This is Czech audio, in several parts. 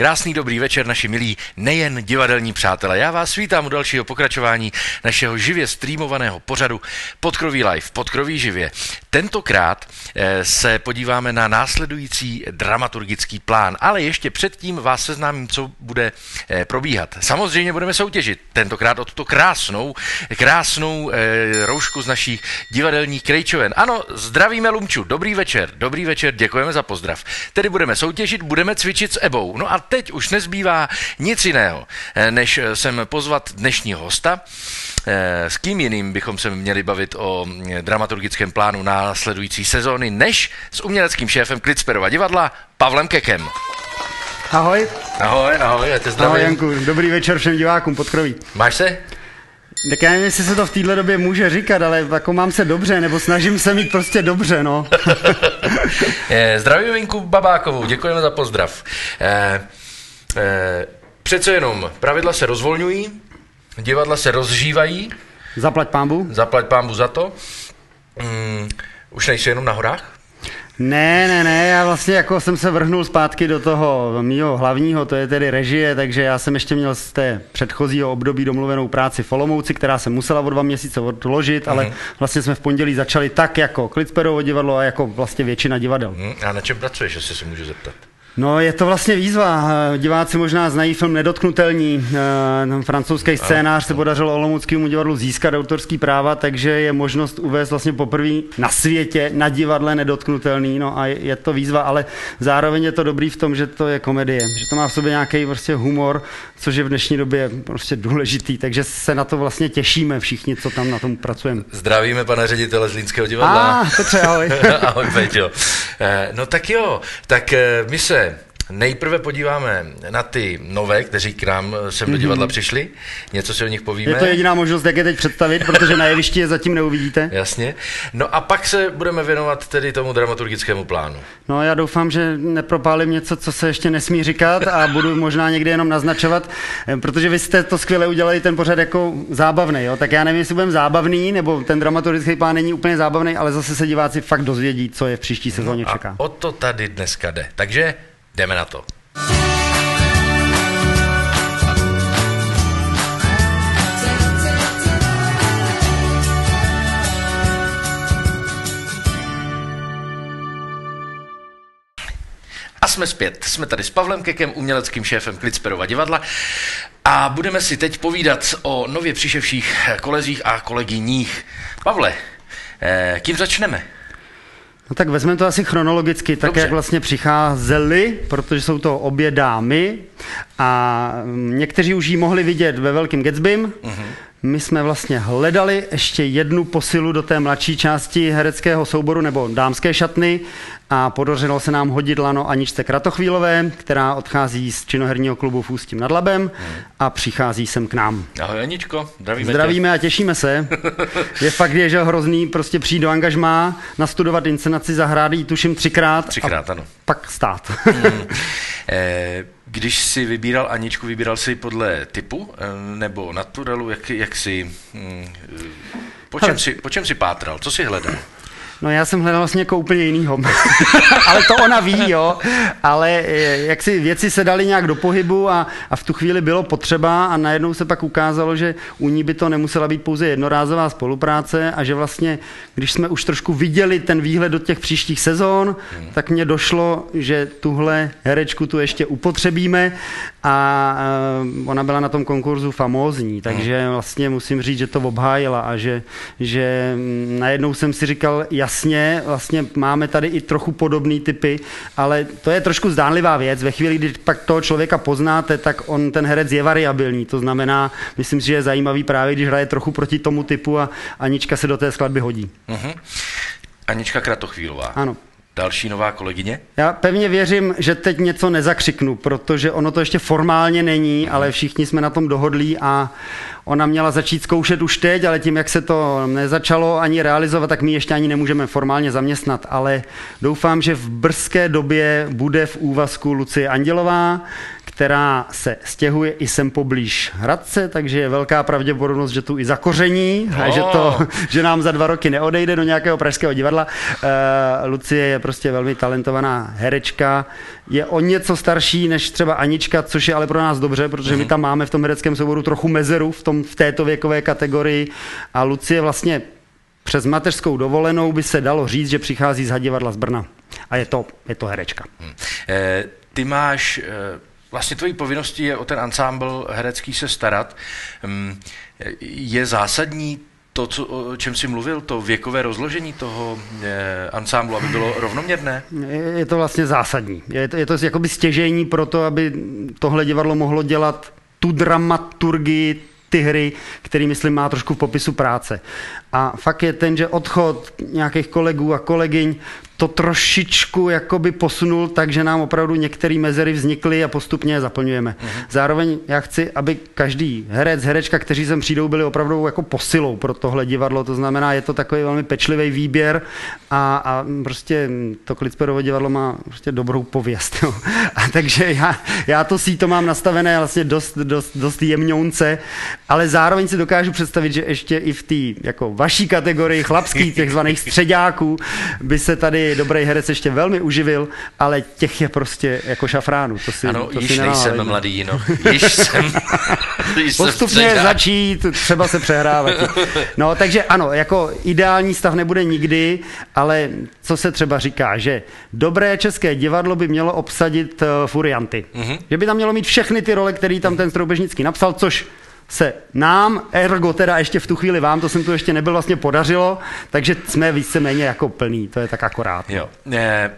Krásný dobrý večer, naši milí nejen divadelní přátelé. Já vás vítám u dalšího pokračování našeho živě streamovaného pořadu Podkroví live, Podkroví živě. Tentokrát eh, se podíváme na následující dramaturgický plán, ale ještě předtím vás seznámím, co bude eh, probíhat. Samozřejmě budeme soutěžit tentokrát o tuto krásnou, krásnou eh, roušku z našich divadelních krejčoven. Ano, zdravíme Lumču, dobrý večer, dobrý večer, děkujeme za pozdrav. Tedy budeme soutěžit, budeme cvičit s Ebou. No a teď už nezbývá nic jiného, eh, než eh, sem pozvat dnešního hosta. Eh, s kým jiným bychom se měli bavit o dramaturgickém plánu následující sezóny, než s uměleckým šéfem Klitsperova divadla Pavlem Kekem. Ahoj. Ahoj, ahoj, já te zdravím. Ahoj Janku, dobrý večer všem divákům podkroví. Máš se? Tak já nevím, jestli se to v této době může říkat, ale jako mám se dobře, nebo snažím se mít prostě dobře, no. Zdravím Vinku Babákovou, děkujeme za pozdrav. Eh, eh, přece jenom, pravidla se rozvolňují, divadla se rozžívají. Zaplať pámbu. Zaplať pámbu za to. Mm, už nejsi jenom na horách? Ne, ne, ne, já vlastně jako jsem se vrhnul zpátky do toho mýho hlavního, to je tedy režie, takže já jsem ještě měl z té předchozího období domluvenou práci v Olomouci, která se musela o dva měsíce odložit, ale mhm. vlastně jsme v pondělí začali tak jako Klitsperovo divadlo a jako vlastně většina divadel. Mm, a na čem pracuješ, jestli se můžu zeptat? No, je to vlastně výzva. Diváci možná znají film Nedotknutelní. Eh, francouzský scénář se podařilo Olomouckému divadlu získat autorský práva, takže je možnost uvést vlastně poprvé na světě na divadle Nedotknutelný. No a je to výzva, ale zároveň je to dobrý v tom, že to je komedie, že to má v sobě nějaký prostě humor, což je v dnešní době prostě důležitý, takže se na to vlastně těšíme všichni, co tam na tom pracujeme. Zdravíme pana ředitele Zlínského divadla. A, Petře, ahoj. ahoj, Peťo. Eh, no tak jo, tak eh, my se nejprve podíváme na ty nové, kteří k nám sem do mhm. divadla přišli. Něco si o nich povíme. Je to jediná možnost, jak je teď představit, protože na jevišti je zatím neuvidíte. Jasně. No a pak se budeme věnovat tedy tomu dramaturgickému plánu. No já doufám, že nepropálím něco, co se ještě nesmí říkat a budu možná někdy jenom naznačovat, eh, protože vy jste to skvěle udělali ten pořad jako zábavný, jo? tak já nevím, jestli budeme zábavný, nebo ten dramaturgický plán není úplně zábavný, ale zase se diváci fakt dozvědí, co je v příští sezóně no čeká. O to tady dneska jde. Takže Jdeme na to. A jsme zpět. Jsme tady s Pavlem Kekem, uměleckým šéfem Klitsperova divadla a budeme si teď povídat o nově přiševších kolezích a kolegyních. Pavle, eh, kým začneme? No tak vezmeme to asi chronologicky, tak Dobře. jak vlastně přicházely, protože jsou to obě dámy a někteří už ji mohli vidět ve Velkém Gatsbym. Uh-huh. My jsme vlastně hledali ještě jednu posilu do té mladší části hereckého souboru nebo dámské šatny a podařilo se nám hodit lano Aničce Kratochvílové, která odchází z činoherního klubu v Ústím nad Labem a přichází sem k nám. Ahoj Aničko, zdravíme Zdravíme tě. a těšíme se. Je fakt, je, že hrozný prostě přijít do angažmá, nastudovat inscenaci, zahrát jí tuším třikrát. Třikrát, ano. Pak stát. hmm. eh, když si vybíral Aničku, vybíral si podle typu eh, nebo naturelu, jak, jak si, hm, po, čem si, po čem si pátral, co si hledal? No já jsem hledal vlastně jako úplně jinýho. ale to ona ví, jo. Ale eh, jak si věci se daly nějak do pohybu a, a v tu chvíli bylo potřeba a najednou se pak ukázalo, že u ní by to nemusela být pouze jednorázová spolupráce a že vlastně, když jsme už trošku viděli ten výhled do těch příštích sezón, hmm. tak mně došlo, že tuhle herečku tu ještě upotřebíme a uh, ona byla na tom konkurzu famózní, takže hmm. vlastně musím říct, že to obhájila a že, že mm, najednou jsem si říkal, jasně, vlastně máme tady i trochu podobný typy, ale to je trošku zdánlivá věc. Ve chvíli, kdy pak toho člověka poznáte, tak on, ten herec je variabilní, to znamená, myslím si, že je zajímavý právě, když hraje trochu proti tomu typu a Anička se do té skladby hodí. Uh-huh. Anička Kratochvílová. Ano další nová kolegyně? Já pevně věřím, že teď něco nezakřiknu, protože ono to ještě formálně není, ale všichni jsme na tom dohodlí a ona měla začít zkoušet už teď, ale tím, jak se to nezačalo ani realizovat, tak my ještě ani nemůžeme formálně zaměstnat, ale doufám, že v brzké době bude v úvazku Lucie Andělová, která se stěhuje i sem poblíž Hradce, takže je velká pravděpodobnost, že tu i zakoření oh. a že, to, že nám za dva roky neodejde do nějakého pražského divadla. Uh, Lucie je prostě velmi talentovaná herečka, je o něco starší než třeba Anička, což je ale pro nás dobře, protože mm-hmm. my mhm. tam máme v tom hereckém souboru trochu mezeru v, tom, v této věkové kategorii a Lucie vlastně přes mateřskou dovolenou by se dalo říct, že přichází z Hadivadla z Brna. A je to, je to herečka. Hmm. Eh, ty máš, eh, vlastně tvojí povinností je o ten ansámbl herecký se starat. Hmm, je zásadní to, co, o čem jsi mluvil, to věkové rozložení toho eh, ansámblu, aby bylo rovnoměrné? Je to vlastně zásadní. Je to, je to jakoby stěžení pro to, aby tohle divadlo mohlo dělat tu dramaturgii ty hry, který myslím má trošku v popisu práce. A fakt je ten, že odchod nějakých kolegů a kolegyň to trošičku jakoby posunul tak, že nám opravdu některé mezery vznikly a postupně je zaplňujeme. Uh-huh. Zároveň já chci, aby každý herec, herečka, kteří sem přijdou, byli opravdu jako posilou pro tohle divadlo. To znamená, je to takový velmi pečlivý výběr a, a prostě to Klicperovo divadlo má prostě dobrou pověst. Jo. A takže já, já to to mám nastavené vlastně dost, dost, dost jemňounce, ale zároveň si dokážu představit, že ještě i v té jako vaší kategorii chlapských, těch zvaných středáků, by se tady dobrý herec ještě velmi uživil, ale těch je prostě jako šafránu. To si, ano, to již si nejsem nejde. mladý, no. Již jsem, již Postupně jsem začít, třeba se přehrávat. No, takže ano, jako ideální stav nebude nikdy, ale co se třeba říká, že dobré české divadlo by mělo obsadit uh, furianty. Mm-hmm. Že by tam mělo mít všechny ty role, které tam ten Stroubežnický napsal, což se nám, ergo teda ještě v tu chvíli vám, to jsem tu ještě nebyl vlastně podařilo, takže jsme víceméně jako plný, to je tak akorát. Jo. E,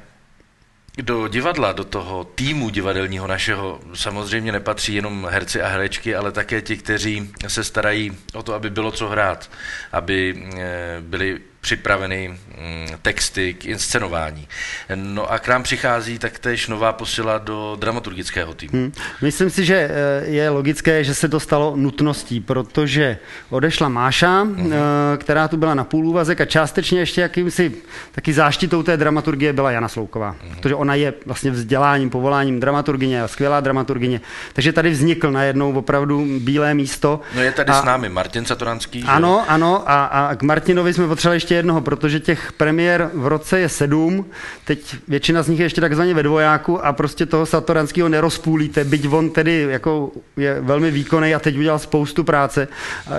do divadla, do toho týmu divadelního našeho samozřejmě nepatří jenom herci a herečky, ale také ti, kteří se starají o to, aby bylo co hrát, aby e, byli připraveny mm, texty k inscenování. No a k nám přichází taktéž nová posila do dramaturgického týmu. Hmm. Myslím si, že eh, je logické, že se to stalo nutností, protože odešla Máša, hmm. která tu byla na půl úvazek a částečně ještě jakýmsi taky záštitou té dramaturgie byla Jana Slouková, hmm. protože ona je vlastně vzděláním, povoláním dramaturgině a skvělá dramaturgině. Takže tady vznikl najednou opravdu bílé místo. No je tady a, s námi Martin Satoranský. Ano, že? ano a, a k Martinovi jsme potřebovali ještě ještě jednoho, protože těch premiér v roce je sedm, teď většina z nich je ještě takzvaně ve dvojáku a prostě toho Satoranského nerozpůlíte, byť on tedy jako je velmi výkonný a teď udělal spoustu práce.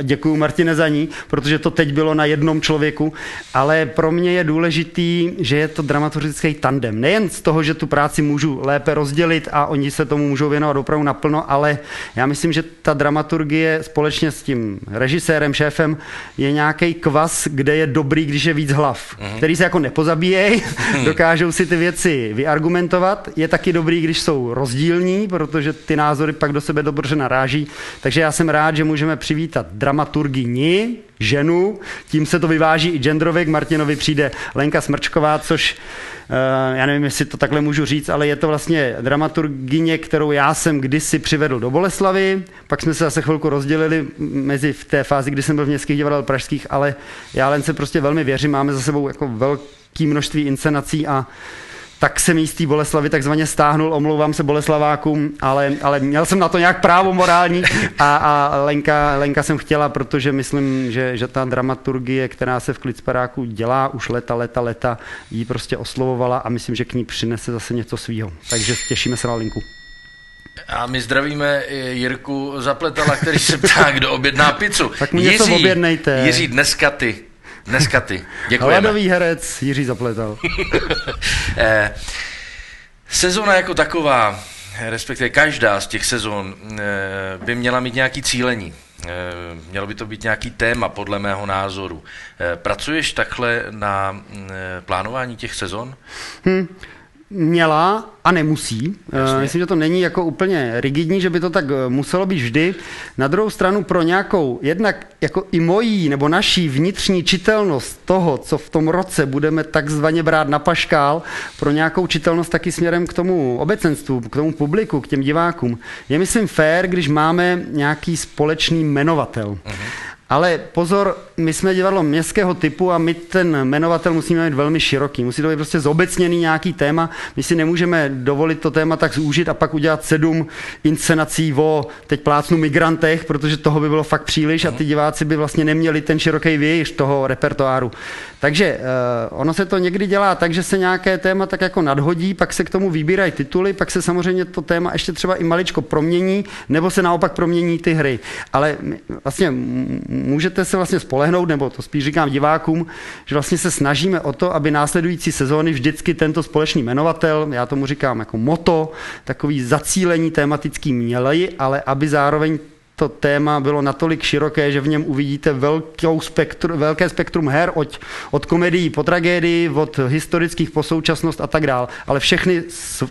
Děkuji Martine za ní, protože to teď bylo na jednom člověku, ale pro mě je důležitý, že je to dramaturgický tandem. Nejen z toho, že tu práci můžu lépe rozdělit a oni se tomu můžou věnovat opravdu naplno, ale já myslím, že ta dramaturgie společně s tím režisérem, šéfem je nějaký kvas, kde je dobrý když je víc hlav, mm-hmm. který se jako nepozabíjejí, mhm. dokážou si ty věci vyargumentovat. Je taky dobrý, když jsou rozdílní, protože ty názory pak do sebe dobře naráží. Takže já jsem rád, že můžeme přivítat dramaturgyni, ženu, tím se to vyváží i genderově, k Martinovi přijde Lenka Smrčková, což Eh, já nevím, jestli to takhle můžu říct, ale je to vlastně dramaturgině, kterou já jsem kdysi přivedl do Boleslavy, pak jsme se zase chvilku rozdělili mezi v té fázi, kdy jsem byl v městských divadel pražských, ale já len se prostě velmi věřím, máme za sebou jako velký množství inscenací a tak jsem jí z té Boleslavy takzvaně stáhnul, omlouvám se Boleslavákům, ale, ale měl jsem na to nějak právo morální a, a Lenka, Lenka jsem chtěla, protože myslím, že, že ta dramaturgie, která se v Klicparáku dělá už leta, leta, leta, jí prostě oslovovala a myslím, že k ní přinese zase něco svýho. Takže těšíme se na linku. A my zdravíme Jirku Zapletala, který se ptá, kdo objedná pizzu. Tak mi něco objednejte. Jiří, dneska ty. Dneska ty. Děkujeme. Hladový herec Jiří Zapletal. eh, sezona jako taková, respektive každá z těch sezon eh, by měla mít nějaký cílení. Eh, mělo by to být nějaký téma, podle mého názoru. Pracuješ takhle na plánování těch sezon? Hmm měla a nemusí. Eh, Jasně. Myslím, že to není jako úplně rigidní, že by to tak eh, muselo být vždy. Na druhou stranu pro nějakou, jednak jako i mojí nebo naší vnitřní čitelnost toho, co v tom roce budeme takzvaně brát na paškál, pro nějakou čitelnost taky směrem k tomu obecenstvu, k tomu publiku, k těm divákům, je myslím fér, když máme nějaký společný jmenovatel. Uh-huh. Ale pozor, my jsme divadlo městského typu a my ten jmenovatel musíme mít velmi široký. Musí to být prostě zobecněný nějaký téma. My si nemůžeme dovolit to téma tak zúžit a pak udělat sedm inscenací o teď plácnu migrantech, protože toho by bylo fakt příliš a ty diváci by vlastně neměli ten široký výš toho repertoáru. Takže uh, ono se to někdy dělá tak, že se nějaké téma tak jako nadhodí, pak se k tomu vybírají tituly, pak se samozřejmě to téma ještě třeba i maličko promění, nebo se naopak promění ty hry. Ale vlastně můžete se vlastně spolehnout, nebo to spíš říkám divákům, že vlastně se snažíme o to, aby následující sezóny vždycky tento společný jmenovatel, já tomu říkám jako moto, takový zacílení tematický měli, ale aby zároveň to téma bylo natolik široké, že v něm uvidíte velkou spektru, velké spektrum her od, od komedií po tragédii, od historických po současnost a tak dál. Ale všechny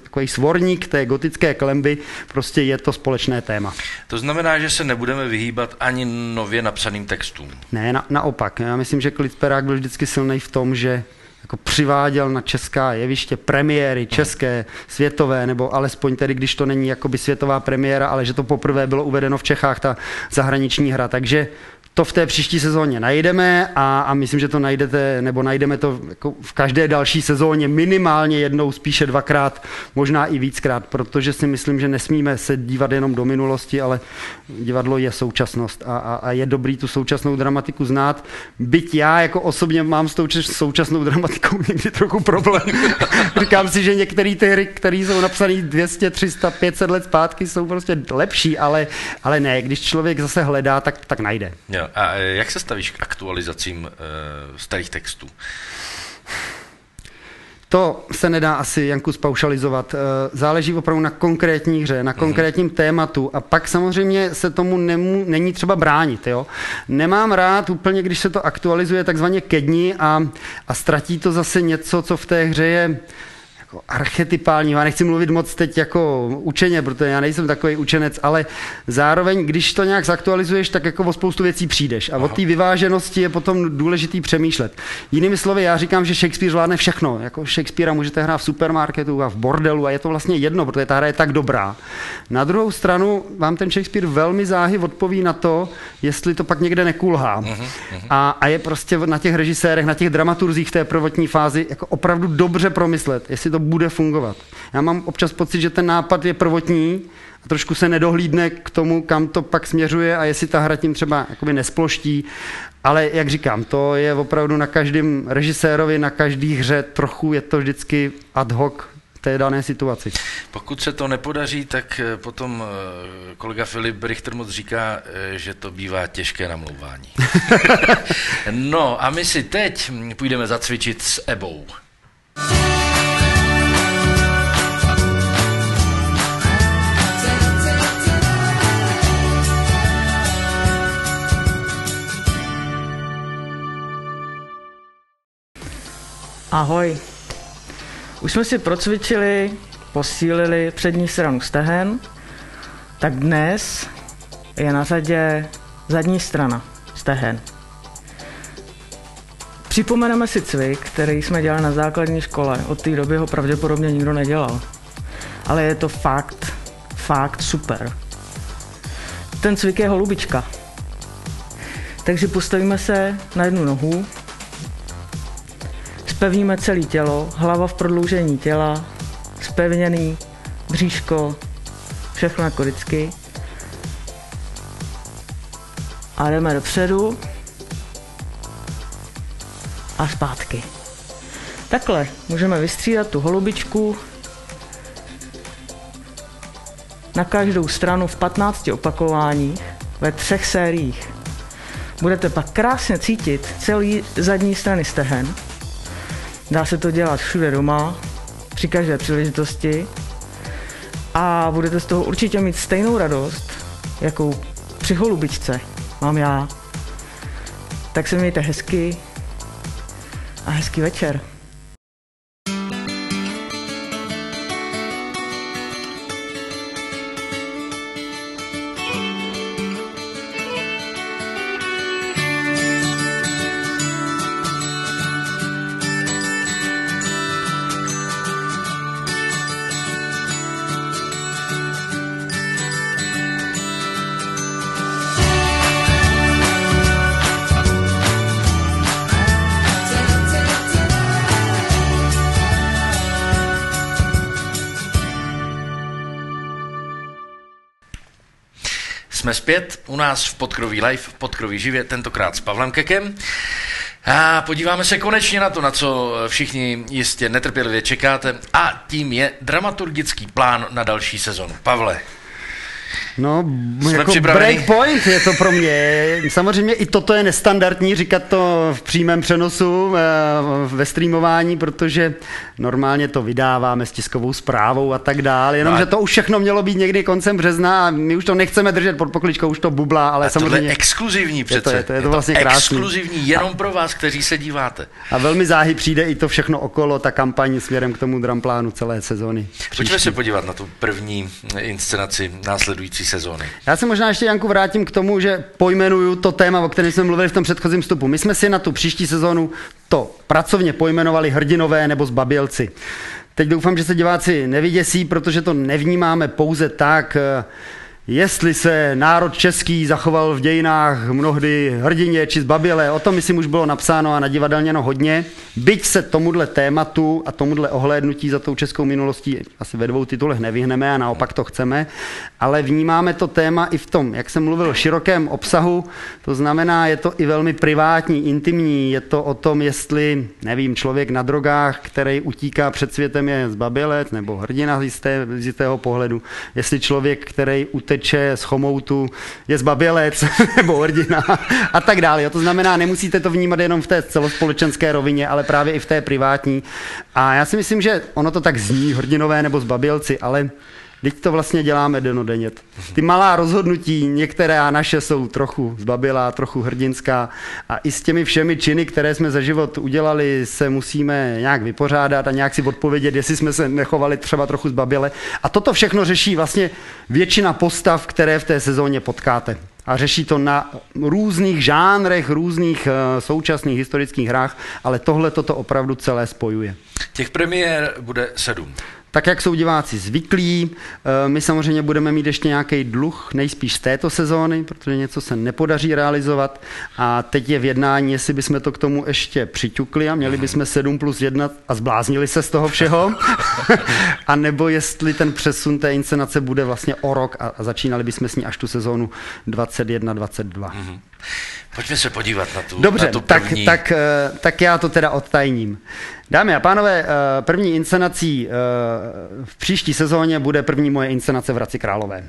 takový svorník té gotické klemby, prostě je to společné téma. To znamená, že se nebudeme vyhýbat ani nově napsaným textům. Ne, na, naopak. Já myslím, že Klitsperák byl vždycky silný v tom, že jako přiváděl na česká jeviště premiéry české, světové, nebo alespoň tedy, když to není jakoby světová premiéra, ale že to poprvé bylo uvedeno v Čechách, ta zahraniční hra. Takže to v té příští sezóně najdeme a, a myslím, že to najdete, nebo najdeme to jako v každé další sezóně minimálně jednou, spíše dvakrát, možná i víckrát, protože si myslím, že nesmíme se dívat jenom do minulosti, ale divadlo je současnost a, a, a je dobrý tu současnou dramatiku znát. Byť já jako osobně mám s tou současnou dramatikou někdy trochu problém. Říkám si, že některé ty hry, které jsou napsané 200, 300, 500 let zpátky, jsou prostě lepší, ale, ale ne, když člověk zase hledá, tak, tak najde. Jo. A e, jak se stavíš k aktualizacím uh, starých textů? To se nedá asi, Janku, spaušalizovat. E, záleží opravdu na konkrétní hře, na mhm. konkrétním mm. tématu a pak samozřejmě se tomu nemů, není třeba bránit. Jo? Nemám rád úplně, když se to aktualizuje takzvaně ke dni a, a ztratí to zase něco, co v té hře je jako archetypální, já nechci mluvit moc teď jako učeně, protože já nejsem takový učenec, ale zároveň, když to nějak zaktualizuješ, tak jako o spoustu věcí přijdeš. A Aha. o té vyváženosti je potom důležitý přemýšlet. Jinými slovy, já říkám, že Shakespeare zvládne všechno. Jako Shakespearea můžete hrát v supermarketu a v bordelu a je to vlastně jedno, protože ta hra je tak dobrá. Na druhou stranu vám ten Shakespeare velmi záhy odpoví na to, jestli to pak někde nekulhá. Uh-huh, A, a je prostě na těch režisérech, na těch dramaturzích v té prvotní fázi jako opravdu dobře promyslet, jestli to bude fungovat. Já mám občas pocit, že ten nápad je prvotní a trošku se nedohlídne k tomu, kam to pak směřuje a jestli ta hra tím třeba jakoby nesploští. Ale jak říkám, to je opravdu na každém režisérovi, na každý hře trochu je to vždycky ad hoc té dané situaci. Pokud se to nepodaří, tak eh, potom eh, kolega Filip Richter moc říká, eh, že to bývá těžké namlouvání. no a my si teď půjdeme zacvičit s Ebou. Ahoj. Už jsme si procvičili, posílili přední stranu stehen, tak dnes je na řadě zadní strana stehen. Připomeneme si cvik, který jsme dělali na základní škole. Od té doby ho pravděpodobně nikdo nedělal. Ale je to fakt, fakt super. Ten cvik je holubička. Takže postavíme se na jednu nohu, Spevníme celé tělo, hlava v prodloužení těla, spevněný, bříško, všechno jako vždycky. A jdeme dopředu a zpátky. Takhle můžeme vystřídat tu holubičku na každou stranu v 15 opakováních ve třech sériích. Budete pak krásně cítit celý zadní strany stehen, Dá se to dělat všude doma, při každé příležitosti a budete z toho určitě mít stejnou radost, jakou při holubičce mám já. Tak se mějte hezky a hezký večer. Zpět u nás v Podkroví Live, v Podkroví živě, tentokrát s Pavlem Kekem. A podíváme se konečně na to, na co všichni jistě netrpělivě čekáte, a tím je dramaturgický plán na další sezonu. Pavle, No, Jsme jako breakpoint je to pro mě. Samozřejmě i toto je nestandardní říkat to v přímém přenosu eh, ve streamování, protože normálně to vydáváme s tiskovou zprávou a tak dále. Jenomže no to už všechno mělo být někdy koncem března a my už to nechceme držet pod pokličkou, už to bublá, ale a samozřejmě... je exkluzivní přece. Je to, je to, je to vlastně krásný. exkluzivní jenom a, pro vás, kteří se díváte. A velmi záhy přijde i to všechno okolo, ta kampaň směrem k tomu dramplánu celé sezóny. Pojďme se podívat na tu první inscenaci následující budoucí sezóny. Já se možná ještě, Janku, vrátím k tomu, že pojmenuju to téma, o kterém jsme mluvili v tom předchozím vstupu. My jsme si na tu příští sezónu to pracovně pojmenovali hrdinové nebo zbabělci. Teď doufám, že se diváci nevyděsí, protože to nevnímáme pouze tak, Jestli se národ český zachoval v dějinách mnohdy hrdině či zbaběle, o tom myslím už bylo napsáno a nadivadelněno hodně. Byť se tomuhle tématu a tomuhle ohlédnutí za tou českou minulostí asi ve dvou titulech nevyhneme a naopak to chceme, ale vnímáme to téma i v tom, jak jsem mluvil, širokém obsahu, to znamená, je to i velmi privátní, intimní, je to o tom, jestli, nevím, člověk na drogách, který utíká před světem je zbabělec nebo hrdina z, jisté, z jistého pohledu, jestli člověk, který uteče z chomoutu, je zbabělec nebo hrdina a tak dále. To znamená, nemusíte to vnímat jenom v té celospolečenské rovině, ale právě i v té privátní. A já si myslím, že ono to tak zní, hrdinové nebo zbabělci, ale Teď to vlastně děláme denodenně. Ty malá rozhodnutí, některé naše jsou trochu zbabilá, trochu hrdinská a i s těmi všemi činy, které jsme za život udělali, se musíme nějak vypořádat a nějak si odpovědět, jestli jsme se nechovali třeba trochu zbabile. A toto všechno řeší vlastně většina postav, které v té sezóně potkáte. A řeší to na různých žánrech, různých uh, současných historických hrách, ale tohle toto opravdu celé spojuje. Těch premiér bude sedm tak jak jsou diváci zvyklí. Eh, my samozřejmě budeme mít ještě nějaký dluh, nejspíš z této sezóny, protože něco se nepodaří realizovat a teď je v jednání, jestli bychom to k tomu ještě přiťukli a měli bychom 7 plus 1 a zbláznili se z toho všeho, a nebo jestli ten přesun té inscenace bude vlastně o rok a začínali bychom s ní až tu sezónu 21-22. Mm-hmm. Pojďme se podívat na tu Dobře, na tu první... tak, tak, eh, tak já to teda odtajním. Dámy a pánové, eh, první inscenací eh, v příští sezóně bude první moje inscenace v Hradci Králové.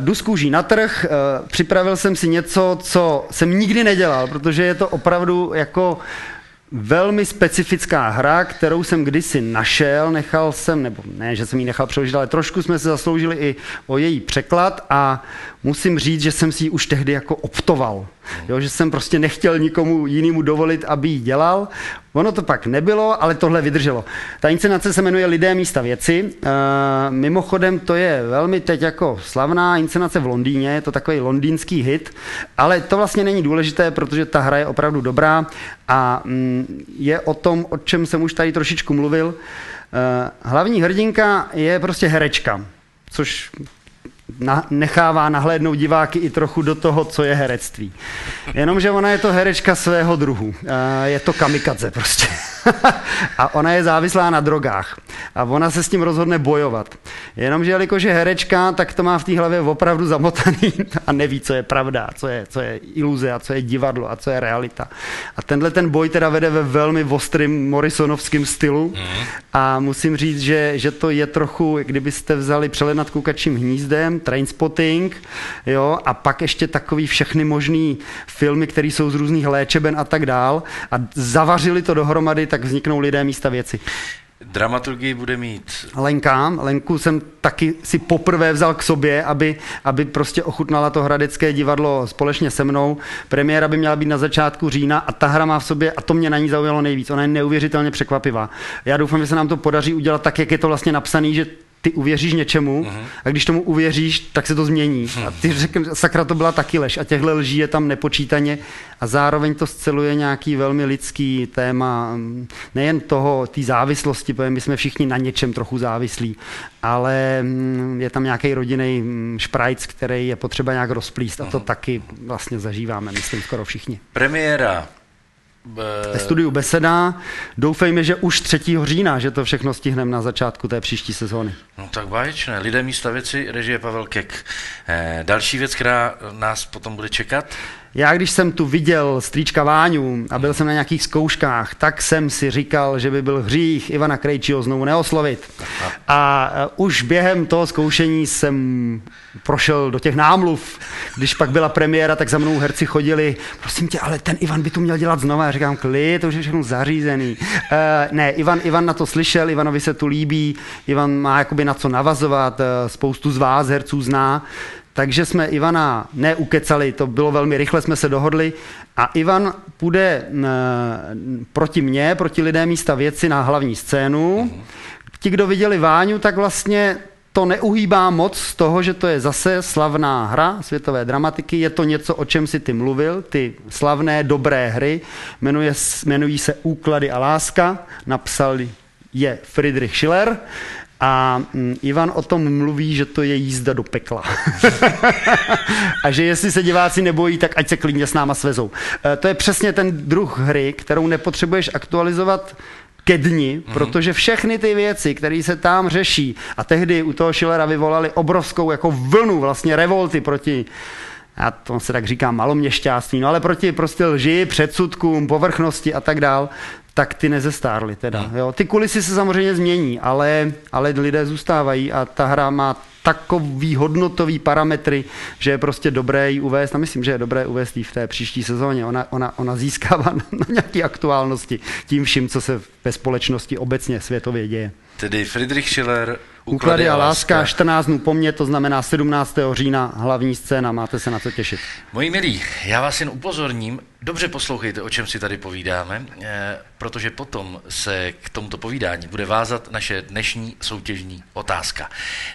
Jdu z kůží na trh, připravil jsem si něco, co jsem nikdy nedělal, protože je to opravdu jako velmi specifická hra, kterou jsem kdysi našel, nechal jsem, nebo ne, že jsem ji nechal přeložit, ale trošku jsme se zasloužili i o její překlad a musím říct, že jsem si ji už tehdy jako optoval. Jo, že jsem prostě nechtěl nikomu jinému dovolit, aby ji dělal. Ono to pak nebylo, ale tohle vydrželo. Ta inscenace se jmenuje Lidé místa věci. E, mimochodem to je velmi teď jako slavná inscenace v Londýně, je to takový londýnský hit, ale to vlastně není důležité, protože ta hra je opravdu dobrá a mm, je o tom, o čem jsem už tady trošičku mluvil. E, hlavní hrdinka je prostě herečka, což na, nechává nahlédnout diváky i trochu do toho, co je herectví. Jenomže ona je to herečka svého druhu. Je to kamikadze prostě. a ona je závislá na drogách. A ona se s tím rozhodne bojovat. Jenomže jelikož je herečka, tak to má v té hlavě opravdu zamotaný a neví, co je pravda, co je, co je iluze a co je divadlo a co je realita. A tenhle ten boj teda vede ve velmi ostrým Morrisonovském stylu a musím říct, že, že to je trochu, kdybyste vzali přelet nad kukačím hnízdem, Trainspotting, jo, a pak ještě takový všechny možný filmy, které jsou z různých léčeben a tak dál a zavařili to dohromady, tak vzniknou lidé místa věci. Dramaturgii bude mít... Lenka, Lenku jsem taky si poprvé vzal k sobě, aby, aby prostě ochutnala to hradecké divadlo společně se mnou. Premiéra by měla být na začátku října a ta hra má v sobě, a to mě na ní zaujalo nejvíc, ona je neuvěřitelně překvapivá. Já doufám, že se nám to podaří udělat tak, jak je to vlastně napsaný, že ty uvěříš něčemu uh-huh. a když tomu uvěříš, tak se to změní. Uh-huh. A ty řekl, sakra, to byla taky lež a těchto lží je tam nepočítaně a zároveň to sceluje nějaký velmi lidský téma, nejen toho, té závislosti, protože my jsme všichni na něčem trochu závislí, ale mm, je tam nějaký rodinný mm, šprajc, který je potřeba nějak rozplíst a to uh-huh. taky vlastně zažíváme, myslím, skoro všichni. Premiéra ve studiu Beseda. Doufejme, že už 3. října, že to všechno stihneme na začátku té příští sezóny. No tak báječné. Lidé místa věci, režie Pavel Kek. Eh, další věc, která nás potom bude čekat? Já, když jsem tu viděl strýčka Váňu a byl jsem na nějakých zkouškách, tak jsem si říkal, že by byl hřích Ivana Krejčího znovu neoslovit. A už během toho zkoušení jsem prošel do těch námluv. Když pak byla premiéra, tak za mnou herci chodili, prosím tě, ale ten Ivan by to měl dělat znova. Já říkám, klid, to už je všechno zařízený. Uh, ne, Ivan, Ivan na to slyšel, Ivanovi se tu líbí, Ivan má jakoby na co navazovat, spoustu z vás herců zná. Takže jsme Ivana neukecali, to bylo velmi rychle, jsme se dohodli a Ivan půjde proti mně, proti lidé místa věci na hlavní scénu. Ti, kdo viděli Váňu, tak vlastně to neuhýbá moc z toho, že to je zase slavná hra světové dramatiky. Je to něco, o čem si ty mluvil, ty slavné, dobré hry. Jmenuje, jmenují se Úklady a láska. Napsal je Friedrich Schiller. A mm, Ivan o tom mluví, že to je jízda do pekla. a že jestli se diváci nebojí, tak ať se klidně s náma svezou. E, to je přesně ten druh hry, kterou nepotřebuješ aktualizovat ke dni, mm-hmm. protože všechny ty věci, které se tam řeší, a tehdy u toho Schillera vyvolali obrovskou jako vlnu vlastně revolty proti já to se tak říká maloměšťáství, no ale proti prostě lži, předsudkům, povrchnosti a tak dál, tak ty nezestárly teda. Hmm. Jo. Ty kulisy se samozřejmě změní, ale, ale lidé zůstávají a ta hra má takový hodnotový parametry, že je prostě dobré ji uvést, a myslím, že je dobré uvést ji v té příští sezóně. Ona, ona, ona získává na nějaké aktuálnosti tím vším, co se ve společnosti obecně světově děje. Tedy Friedrich Schiller, Úklady a láska, 14 dnů po mně, to znamená 17. října, hlavní scéna, máte se na co těšit. Moji milí, já vás jen upozorním, dobře poslouchejte, o čem si tady povídáme, eh, protože potom se k tomuto povídání bude vázat naše dnešní soutěžní otázka.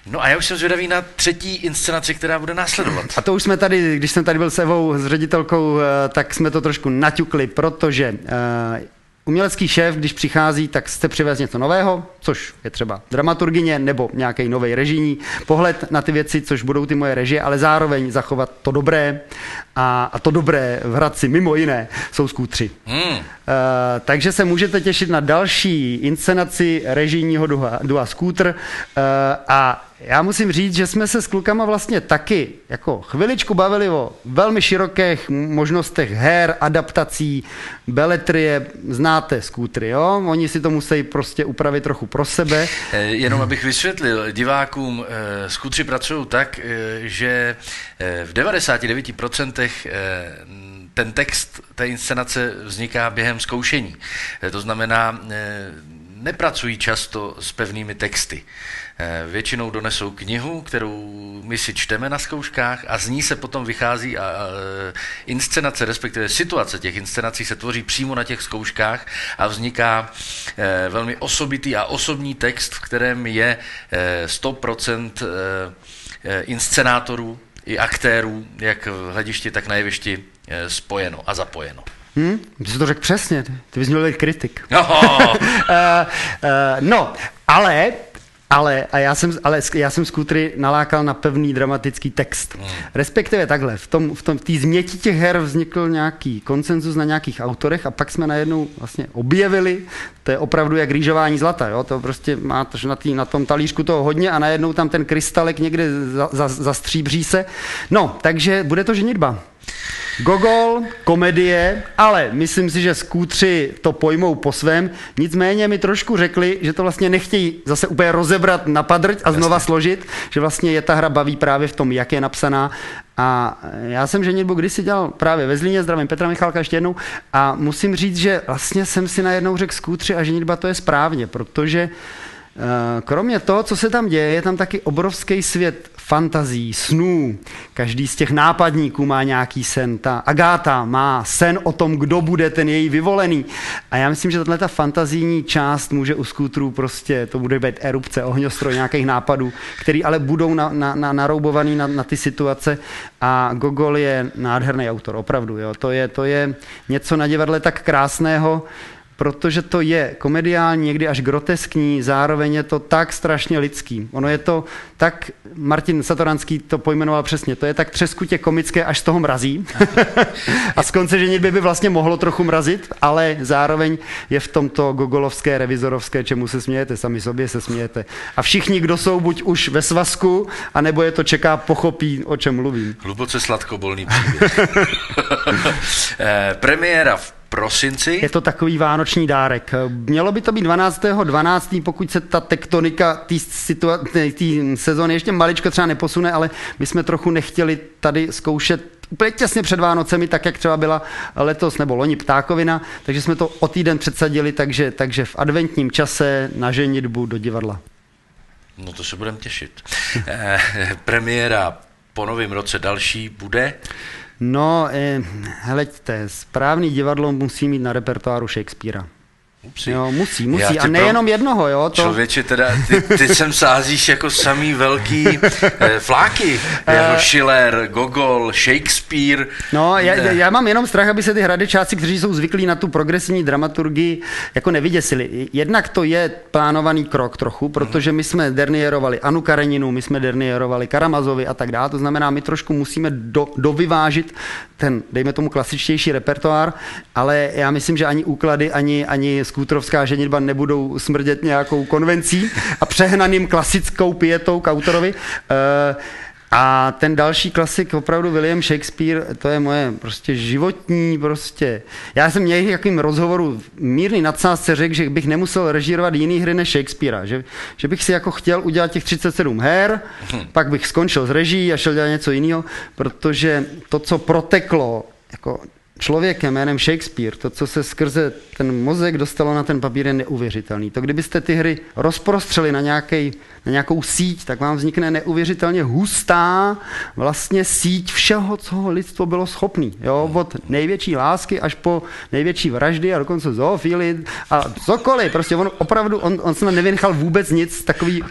No a já už jsem zvědavý na třetí inscenaci, která bude následovat. A to už jsme tady, když jsem tady byl s Evou, s ředitelkou, eh, tak jsme to trošku naťukli, protože eh, Umělecký šéf, když přichází, tak chce přivést něco nového, což je třeba dramaturgině nebo nějaký nový režijní pohled na ty věci, což budou ty moje režie, ale zároveň zachovat to dobré. A, a to dobré v Hradci, mimo jiné, jsou skútři. Hmm. Uh, takže se můžete těšit na další inscenaci režijního dua, dua Scooter uh, a já musím říct, že jsme se s klukama vlastně taky jako chviličku bavili o velmi širokých možnostech her, adaptací, beletrie, znáte skútry, jo? Oni si to musí prostě upravit trochu pro sebe. Eh, jenom abych vysvětlil divákům, eh, skútři pracují tak, eh, že v 99% ten text té inscenace vzniká během zkoušení. To znamená, nepracují často s pevnými texty. Eh, většinou donesou knihu, kterou my si čteme na zkouškách a z ní se potom vychází a inscenace, respektive situace těch inscenací se tvoří přímo na těch zkouškách a vzniká eh, velmi osobitý a osobní text, v kterém je 100% eh, inscenátorů i aktérů, jak v hledišti, tak na jevišti spojeno a zapojeno. Hmm? Ty jsi to řekl přesně, ty bys měl být kritik. No, uh, uh, no ale ale, a já jsem, ale já jsem skutry nalákal na pevný dramatický text. Hmm. Respektive takhle, v tom, v tom, v té změti těch her vznikl nějaký konsenzus na nějakých autorech a pak jsme najednou vlastně objevili, to je opravdu jak rýžování zlata, jo? to prostě má to, na, tý, na tom talířku toho hodně a najednou tam ten krystalek někde za, za, zastříbří se. No, takže bude to ženitba. Gogol, komedie, ale myslím si, že skútři to pojmou po svém. Nicméně mi trošku řekli, že to vlastně nechtějí zase úplně rozebrat na padrť a znova Jasně. složit, že vlastně je ta hra baví právě v tom, jak je napsaná. A já jsem ženitbu kdysi dělal právě ve Zlíně, zdravím Petra Michalka ještě jednou, a musím říct, že vlastně jsem si najednou řekl skútři a ženitba to je správně, protože kromě toho, co se tam děje, je tam taky obrovský svět fantazí, snů. Každý z těch nápadníků má nějaký sen. Ta Agáta má sen o tom, kdo bude ten její vyvolený. A já myslím, že tahle ta fantazijní část může u skútrů prostě, to bude být erupce, ohňostroj nějakých nápadů, který ale budou na, na, na, naroubovaný na, na ty situace. A Gogol je nádherný autor, opravdu. Jo. To, je, to je něco na divadle tak krásného, protože to je komediální, někdy až groteskní, zároveň je to tak strašně lidský. Ono je to tak, Martin Satoranský to pojmenoval přesně, to je tak třeskutě komické, až z toho mrazí. a z konce, že by vlastně mohlo trochu mrazit, ale zároveň je v tomto gogolovské, revizorovské, čemu se smějete, sami sobě se smějete. A všichni, kdo jsou buď už ve svazku, anebo je to čeká, pochopí, o čem mluvím. Hluboce sladkobolný příběh. Eh, premiéra v prosinci. Je to takový vánoční dárek. Mělo by to být 12. 12. pokud se ta tektonika té situa- sezóny ještě maličko třeba neposune, ale my jsme trochu nechtěli tady zkoušet úplně těsně před Vánocemi, tak jak třeba byla letos nebo loni ptákovina, takže jsme to o týden předsadili, takže, takže v adventním čase na ženitbu do divadla. No to se budeme těšit. Eh, premiéra po novém roce další bude? No, eh, hleďte, správný divadlo musí mít na repertoáru Shakespearea. Musí. Jo, musí, musí. A nejenom pro... jednoho, jo. To... Člověče, teda, ty, ty sem sázíš jako samý velký eh, fláky. Jako Schiller, Gogol, Shakespeare. No, já, já, mám jenom strach, aby se ty hradečáci, kteří jsou zvyklí na tu progresivní dramaturgii, jako nevyděsili. Jednak to je plánovaný krok trochu, protože my jsme dernierovali Anu Kareninu, my jsme dernierovali Karamazovi a tak dále. To znamená, my trošku musíme do, dovyvážit ten, dejme tomu, klasičtější repertoár, ale já myslím, že ani úklady, ani, ani skútrovská ženitba nebudou smrdět nějakou konvencí a přehnaným klasickou pietou k autorovi. Uh, a ten další klasik, opravdu William Shakespeare, to je moje prostě životní prostě. Já jsem měl jakým rozhovoru mírný nadsázce řekl, že bych nemusel režírovat jiný hry než Shakespearea. Že, že bych si jako chtěl udělat těch 37 her, hmm. pak bych skončil s reží a šel dělat něco jiného, protože to, co proteklo jako člověkem jménem Shakespeare, to, co se skrze ten mozek dostalo na ten papír, je neuvěřitelný. To kdybyste ty hry rozprostřeli na, nějaký, na nějakou síť, tak vám vznikne neuvěřitelně hustá vlastně síť všeho, co lidstvo bylo schopný. Jo? Od největší lásky až po největší vraždy a dokonce zoofily a cokoliv. Prostě on opravdu, on, on se nevynechal vůbec nic takový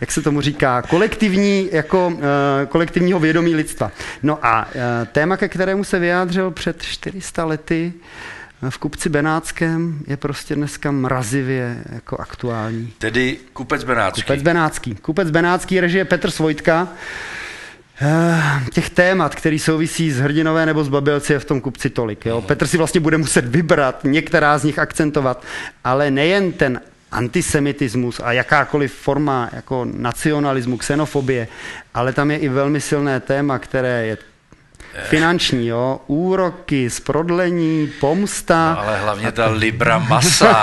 jak se tomu říká, kolektivní, jako, uh, kolektivního vědomí lidstva. No a uh, téma, ke kterému se vyjádřil před 400 lety eh, v kupci Benátském, je prostě dneska mrazivě jako aktuální. Tedy kupec Benátský. Kupec Benátský. Kupec Benátský režie Petr Svojtka. Těch témat, který souvisí s hrdinové nebo s babelci, je v tom kupci tolik. Jo? Petr si vlastně bude muset vybrat, některá z nich akcentovat, ale nejen ten antisemitismus a jakákoliv forma jako nacionalismu, xenofobie, ale tam je i velmi silné téma, které je finanční, jo, úroky z prodlení, pomsta. No, ale hlavně ta libra masa.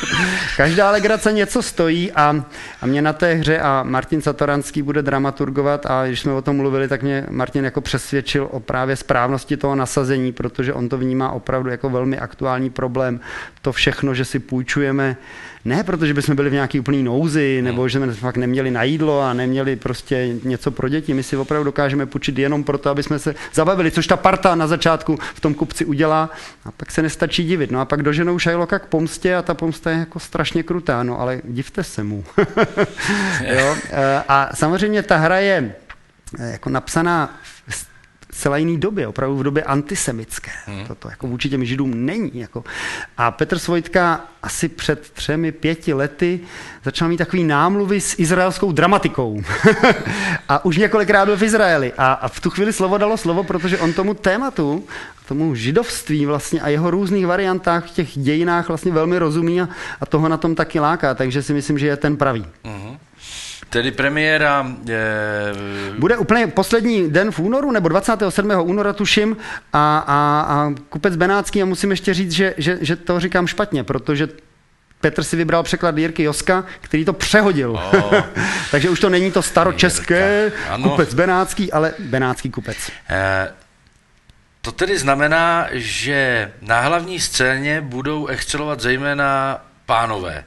Každá legrace něco stojí a, a mě na té hře a Martin Satoranský bude dramaturgovat a když jsme o tom mluvili, tak mě Martin jako přesvědčil o právě správnosti toho nasazení, protože on to vnímá opravdu jako velmi aktuální problém. To všechno, že si půjčujeme ne protože bychom byli v nějaký úplný nouzi, hmm. nebo že jsme fakt neměli na jídlo a neměli prostě něco pro děti. My si opravdu dokážeme půjčit jenom proto, aby jsme se zabavili, což ta parta na začátku v tom kupci udělá a pak se nestačí divit. No a pak doženou Shylocka k pomstě a ta pomsta je jako strašně krutá, no ale divte se mu. jo? Eh, a samozřejmě ta hra je eh, jako napsaná celé jiný době, opravdu v době antisemické. Hmm. Toto jako vůči těm židům není. Jako. A Petr Svojtka asi před třemi, pěti lety začal mít takový námluvy s izraelskou dramatikou. a už několikrát byl v Izraeli. A, a v tu chvíli slovo dalo slovo, protože on tomu tématu, tomu židovství vlastně a jeho různých variantách v těch dějinách vlastně velmi rozumí a, a toho na tom taky láká. Takže si myslím, že je ten pravý. Hmm. Tedy premiéra... Je... Bude úplně poslední den v únoru, nebo 27. února tuším, a, a, a kupec Benátský, a musím ještě říct, že, že, že to říkám špatně, protože Petr si vybral překlad Jirky Joska, který to přehodil. Oh. Takže už to není to staročeské kupec Benátský, ale Benátský kupec. Eh, to tedy znamená, že na hlavní scéně budou excelovat zejména pánové.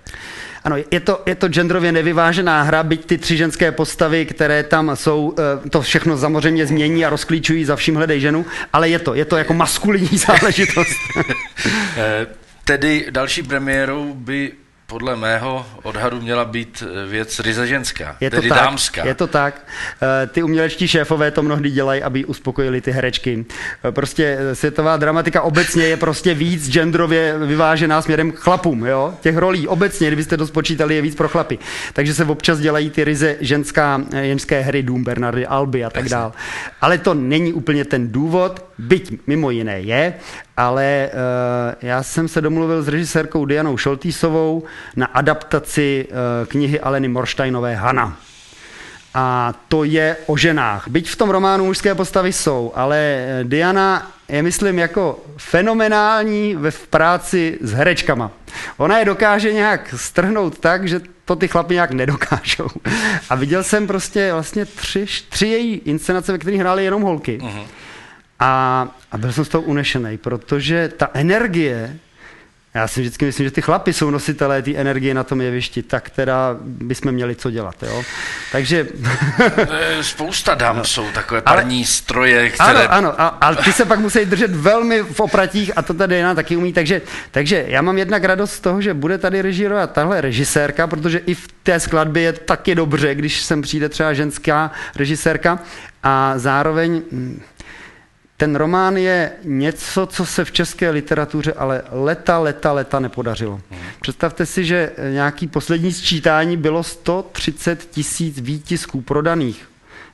Ano, je to, je to genderově nevyvážená hra, byť ty tři ženské postavy, které tam jsou, eh, to všechno samozřejmě změní a rozklíčují za vším hledej ženu, ale je to, je to jako maskulinní záležitost. Eh, tedy další premiérou by podle mého odhadu měla být eh, věc ryze ženská, je to tedy tak, dámská. Je to tak. Eh, ty umělečtí šéfové to mnohdy dělají, aby uspokojili ty herečky. Eh, prostě světová dramatika obecně je prostě víc genderově vyvážená směrem k chlapům. Jo? Těch rolí obecně, kdybyste to spočítali, je víc pro chlapy. Takže se občas dělají ty ryze ženská, ženské hry, Doom, Bernardy, Alby a tak dále. Ale to není úplně ten důvod, byť mimo jiné je, ale uh, já jsem se domluvil s režisérkou Dianou Šoltýsovou na adaptaci uh, knihy Aleny Morštajnové Hana. A to je o ženách. Byť v tom románu mužské postavy jsou, ale eh, Diana je, myslím, jako fenomenální ve v práci s herečkama. Ona je dokáže nějak strhnout tak, že to ty chlapi nějak nedokážou. A viděl jsem prostě vlastně tři, tři její inscenace, ve kterých hrály jenom holky. Uh-huh. A, a byl jsem z toho unešený, protože ta energie, já si vždycky myslím, že ty chlapy jsou nositelé té energie na tom jevišti, tak teda bychom měli co dělat, jo. Takže... Spousta dám no. jsou takové parní ale, stroje, které... Ano, ano, a, ale ty se pak musí držet velmi v opratích a to tady Jana taky umí, takže, takže já mám jednak radost z toho, že bude tady režírovat tahle režisérka, protože i v té skladbě je taky dobře, když sem přijde třeba ženská režisérka a zároveň hm, ten román je něco, co se v české literatuře ale leta, leta, leta nepodařilo. Hmm. Představte si, že nějaký poslední sčítání bylo 130 tisíc výtisků prodaných.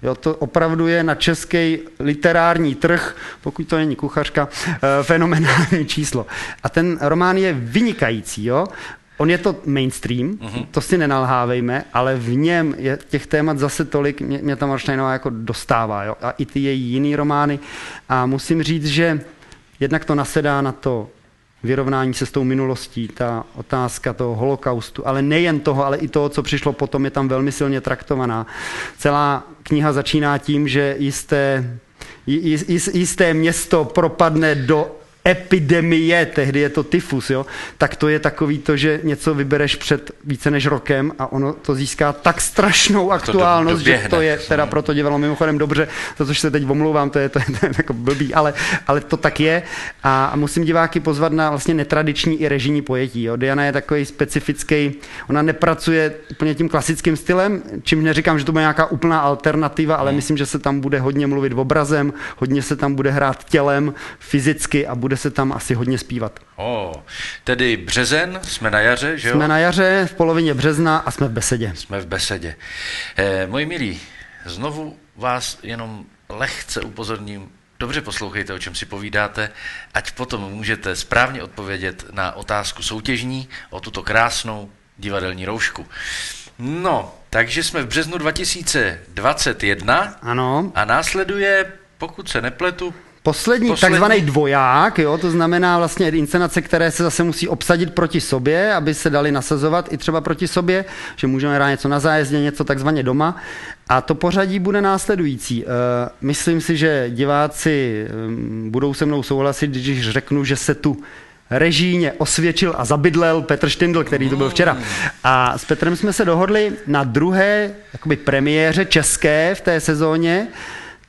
Jo, to opravdu je na český literární trh, pokud to není kuchařka, eh, fenomenální číslo. A ten román je vynikající. Jo? On je to mainstream, uh-huh. to si nenalhávejme, ale v něm je těch témat zase tolik, mě, mě ta Marštejnová jako dostává, jo? a i ty její jiný romány. A musím říct, že jednak to nasedá na to vyrovnání se s tou minulostí, ta otázka toho holokaustu, ale nejen toho, ale i toho, co přišlo potom, je tam velmi silně traktovaná. Celá kniha začíná tím, že jisté, jisté město propadne do epidemie, tehdy je to tyfus, jo, tak to je takový to, že něco vybereš před více než rokem a ono to získá tak strašnou aktuálnost, že to je teda pro to divadlo mimochodem dobře, to, což se teď omlouvám, to je, to je, to je jako blbý, ale, ale to tak je a, a musím diváky pozvat na vlastně netradiční i režijní pojetí. Jo. Diana je takový specifický, ona nepracuje úplně tím klasickým stylem, čím neříkám, že to bude nějaká úplná alternativa, ale hmm. myslím, že se tam bude hodně mluvit obrazem, hodně se tam bude hrát tělem, fyzicky a bude se tam asi hodně zpívat. O, tedy březen, jsme na jaře, že jo? Jsme na jaře, v polovině března a jsme v besedě. Jsme v besedě. Eh, moji milí, znovu vás jenom lehce upozorním, dobře poslouchejte, o čem si povídáte, ať potom můžete správně odpovědět na otázku soutěžní o tuto krásnou divadelní roušku. No, takže jsme v březnu 2021 ano. a následuje, pokud se nepletu, Poslední, Poslední takzvaný dvoják, jo, to znamená vlastně inscenace, které se zase musí obsadit proti sobě, aby se dali nasazovat i třeba proti sobě, že můžeme hrát něco na zájezdě, něco takzvaně doma. A to pořadí bude následující. Eh, myslím si, že diváci hm, budou se mnou souhlasit, když řeknu, že se tu režíně osvědčil a zabydlel Petr Štindl, který to byl včera. A s Petrem jsme se dohodli na druhé jakoby premiéře české v té sezóně,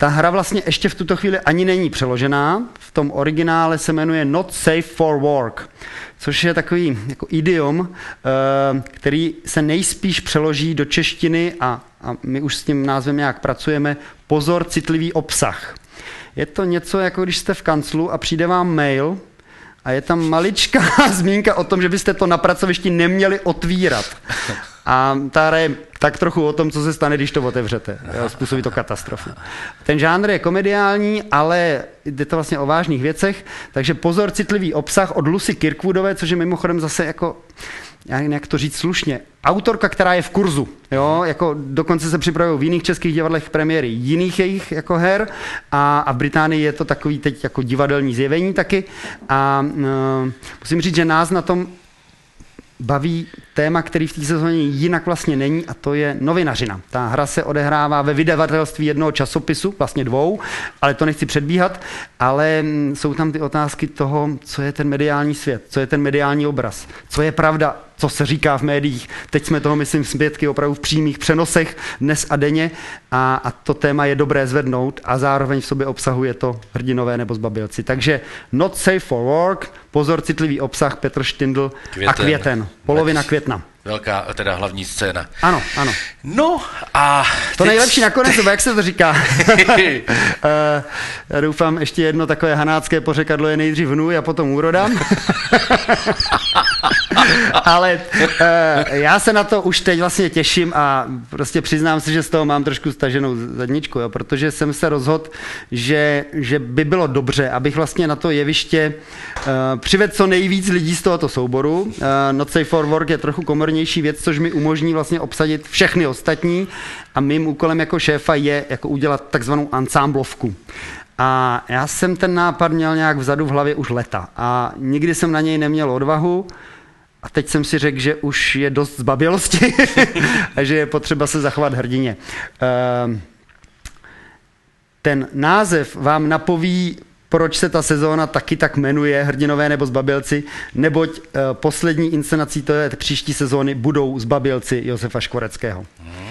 ta hra vlastně ještě v tuto chvíli ani není přeložená. V tom originále se jmenuje Not Safe for Work, což je takový jako idiom, eh, který se nejspíš přeloží do češtiny a, a my už s tím názvem nějak pracujeme, pozor, citlivý obsah. Je to něco, jako když jste v kanclu a přijde vám mail a je tam maličká zmínka o tom, že byste to na pracovišti neměli otvírat. A ta hra je tak trochu o tom, co se stane, když to otevřete. Způsobí to katastrofu. Ten žánr je komediální, ale jde to vlastně o vážných věcech, takže pozor, citlivý obsah od Lucy Kirkwoodové, což je mimochodem zase jako jak to říct slušně, autorka, která je v kurzu, jo, jako dokonce se připravují v jiných českých divadlech premiéry jiných jejich jako her a, a v Británii je to takový teď jako divadelní zjevení taky a uh, musím říct, že nás na tom baví téma, který v té sezóně jinak vlastně není, a to je novinařina. Ta hra se odehrává ve vydavatelství jednoho časopisu, vlastně dvou, ale to nechci předbíhat, ale mm, jsou tam ty otázky toho, co je ten mediální svět, co je ten mediální obraz, co je pravda, co se říká v médiích. Teď jsme toho, myslím, zpětky opravdu v přímých přenosech dnes a denně a, a to téma je dobré zvednout a zároveň v sobě obsahuje to hrdinové nebo zbabilci. Takže Not Safe for Work, pozor, citlivý obsah, Petr Štindl květen. a květen, polovina května. Velká, teda hlavní scéna. Ano, ano. No a... To teď... nejlepší nakonec, jak se to říká. Já doufám, ještě jedno takové hanácké pořekadlo je nejdřív hnůj a potom úroda. Ale uh, já se na to už teď vlastně těším a prostě přiznám se, že z toho mám trošku staženou zadničku, jo, protože jsem se rozhodl, že, že by bylo dobře, abych vlastně na to jeviště uh, přivedl co nejvíc lidí z tohoto souboru. Uh, Not Safe for Work je trochu komornější věc, což mi umožní vlastně obsadit všechny ostatní a mým úkolem jako šéfa je jako udělat takzvanou ansámblovku. A já jsem ten nápad měl nějak vzadu v hlavě už leta a nikdy jsem na něj neměl odvahu, a teď jsem si řekl, že už je dost zbabělosti a že je potřeba se zachovat hrdině. Ehm, ten název vám napoví, proč se ta sezóna taky tak jmenuje Hrdinové nebo Zbabělci, neboť eh, poslední inscenací je příští sezóny budou Zbabělci Josefa Škvoreckého. Hmm.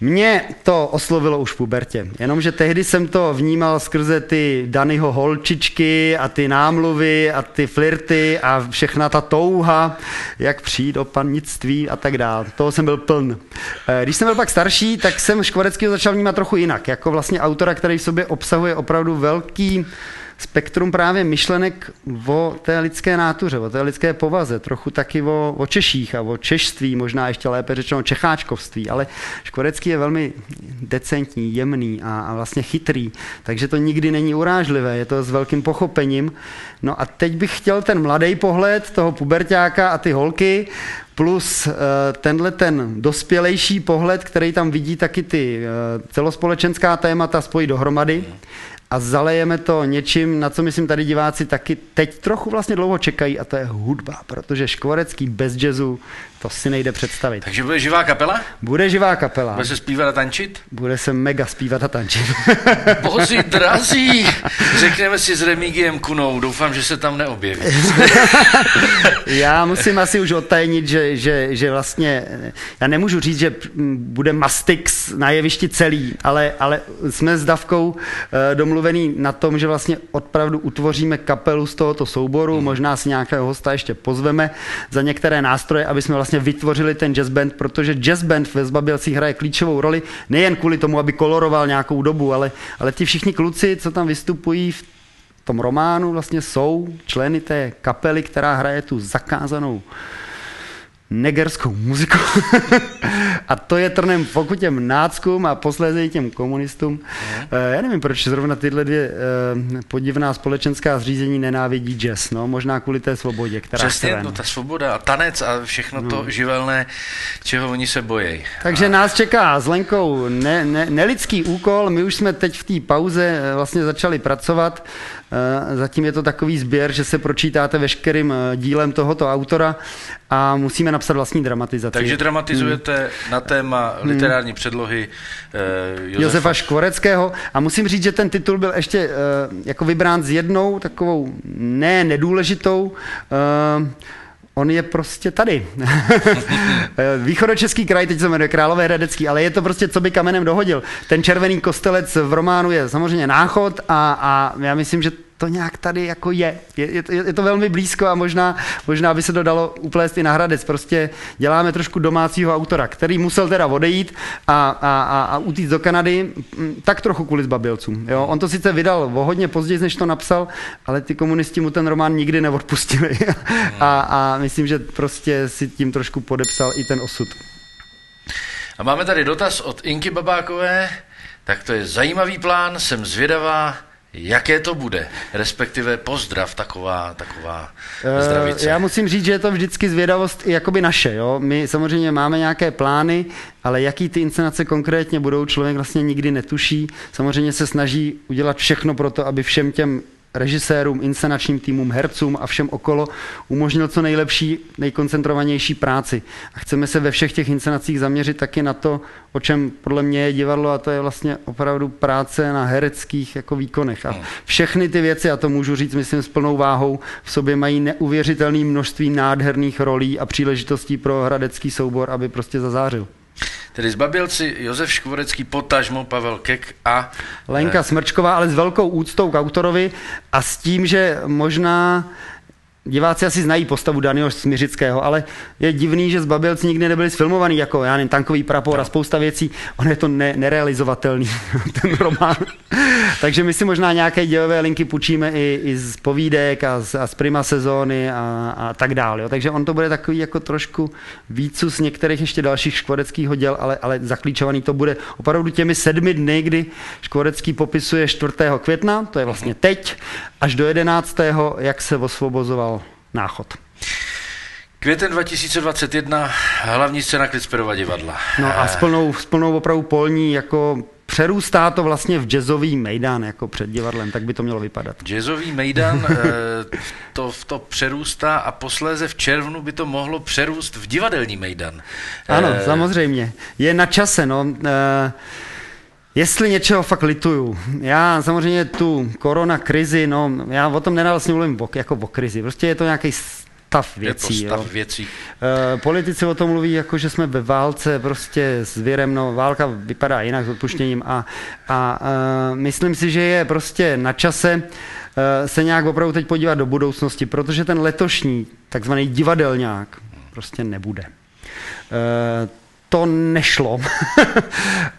Mě to oslovilo už v pubertě, jenomže tehdy jsem to vnímal skrze ty Danyho holčičky a ty námluvy a ty flirty a všechna ta touha, jak přijít do panictví a tak dále. Toho jsem byl pln. Eh, když jsem byl pak starší, tak jsem Škvoreckého začal vnímat trochu jinak, jako vlastně autora, který v sobě obsahuje opravdu velký spektrum právě myšlenek o té lidské nátuře, o té lidské povaze, trochu taky o, o Češích a o češství, možná ještě lépe řečeno čecháčkovství, ale Škorecký je velmi decentní, jemný a, a vlastně chytrý, takže to nikdy není urážlivé, je to s velkým pochopením. No a teď bych chtěl ten mladý pohled toho pubertáka a ty holky, plus uh, tenhle ten dospělejší pohled, který tam vidí taky ty uh, celospolečenská témata spojí dohromady a zalejeme to něčím, na co myslím tady diváci taky teď trochu vlastně dlouho čekají a to je hudba, protože Škvorecký bez jazzu to si nejde představit. Takže bude živá kapela? Bude živá kapela. Bude se zpívat a tančit? Bude se mega zpívat a tančit. Bozi drazí, řekneme si s Remigiem Kunou, doufám, že se tam neobjeví. já musím asi už odtajnit, že, že, že vlastně, já nemůžu říct, že bude Mastix na jevišti celý, ale, ale jsme s Davkou uh, domluvený na tom, že vlastně opravdu utvoříme kapelu z tohoto souboru, hmm. možná si nějakého hosta ještě pozveme za některé nástroje, aby jsme vlastně vytvořili ten jazz band, protože jazz band ve Zbabělcích hraje klíčovou roli nejen kvůli tomu, aby koloroval nějakou dobu, ale, ale ti všichni kluci, co tam vystupují v tom románu, vlastně jsou členy té kapely, která hraje tu zakázanou negerskou muziku. a to je trnem pokud těm náckům a posléze i těm komunistům. Uh, já nevím, proč zrovna tyhle dvě uh, podivná společenská zřízení nenávidí jazz. No, možná kvůli té svobodě, která Přesně, no, ta svoboda a tanec a všechno no. to živelné, čeho oni se bojí. Takže a... nás čeká s Lenkou ne, ne, nelidský úkol. My už jsme teď v té pauze eh, vlastně začali pracovat. Zatím je to takový sběr, že se pročítáte veškerým dílem tohoto autora a musíme napsat vlastní dramatizaci. Takže dramatizujete hmm. na téma hmm. literární předlohy uh, Josefa. Josefa Škvoreckého a musím říct, že ten titul byl ještě jako vybrán s jednou takovou ne nedůležitou On je prostě tady. Východočeský kraj, teď se jmenuje Králové Hradecký, ale je to prostě, co by kamenem dohodil. Ten červený kostelec v románu je samozřejmě náchod a, a já myslím, že to nějak tady jako je. Je, je, je to velmi blízko a možná, možná by se to dalo uplést i na Hradec. Prostě děláme trošku domácího autora, který musel teda odejít a, a, a, a utíct do Kanady, tak trochu kvůli zbabělcům. Jo? On to sice vydal o hodně později, než to napsal, ale ty komunisti mu ten román nikdy neodpustili. a, a myslím, že prostě si tím trošku podepsal i ten osud. A máme tady dotaz od Inky Babákové. Tak to je zajímavý plán, jsem zvědavá, Jaké to bude? Respektive pozdrav, taková, taková eh, zdravice. Já musím říct, že je to vždycky zvědavost i jakoby naše. Jo? My samozřejmě máme nějaké plány, ale jaký ty inscenace konkrétně budou, člověk vlastně nikdy netuší. Samozřejmě se snaží udělat všechno pro to, aby všem těm režisérům, inscenačním týmům, hercům a všem okolo umožnil co nejlepší, nejkoncentrovanější práci. A chceme se ve všech těch inscenacích zaměřit taky na to, o čem podle mě je divadlo, a to je vlastně opravdu práce na hereckých jako výkonech. A všechny ty věci, a to můžu říct, myslím, s plnou váhou, v sobě mají neuvěřitelné množství nádherných rolí a příležitostí pro hradecký soubor, aby prostě zazářil. Tedy zbabělci Josef Škvorecký, potažmo Pavel Kek a... Lenka Smrčková, ale s velkou úctou k autorovi a s tím, že možná diváci asi znají postavu Daniela Smiřického, ale je divný, že Zbabělci nikdy nebyli sfilmovaný jako, já nevím, tankový prapor a spousta věcí. On je to ne, nerealizovatelný, ten román. Takže my si možná nějaké dějové linky půjčíme i, i z povídek a z, a z prima sezóny a, a tak dále. Jo. Takže on to bude takový jako trošku vícu z některých ještě dalších škvoreckých děl, ale, ale zaklíčovaný to bude opravdu těmi sedmi dny, kdy Škvorecký popisuje 4. května, to je vlastně teď, až do 11. jak se osvobozoval náchod. Květen 2021, hlavní scéna Klicperova divadla. No a s plnou, s plnou opravdu polní, jako přerůstá to vlastně v jazzový mejdan, jako před divadlem, tak by to mělo vypadat. Jazzový mejdan eh, to, to přerůstá a posléze v červnu by to mohlo přerůst v divadelní mejdan. Ano, e... samozřejmě. Je na čase, no. Jestli něčeho fakt lituju, já samozřejmě tu korona krizi, no, já o tom nenávazně mluvím jako o krizi, prostě je to nějaký stav věcí. Je to stav jo. věcí. E, politici o tom mluví, jako že jsme ve válce prostě s věrem, no válka vypadá jinak s odpuštěním a, a e, myslím si, že je prostě na čase e, se nějak opravdu teď podívat do budoucnosti, protože ten letošní takzvaný divadelňák prostě nebude. E, to nešlo.